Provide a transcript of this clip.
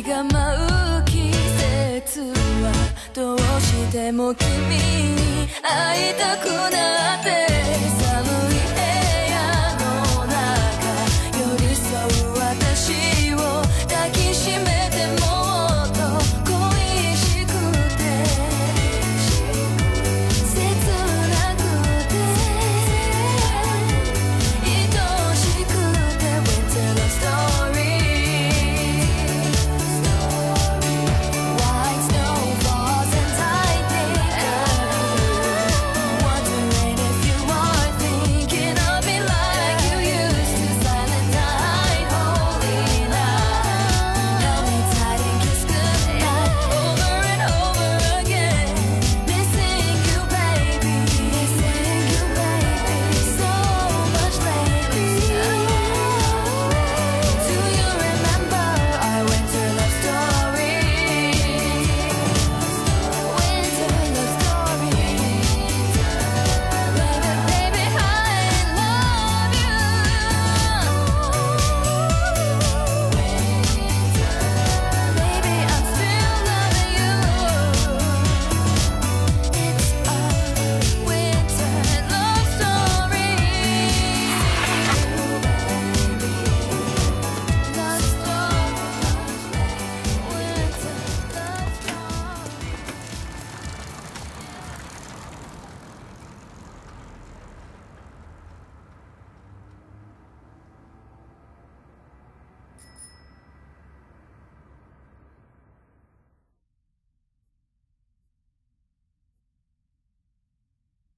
が舞う季節はどうしても君に会いたくなって寒い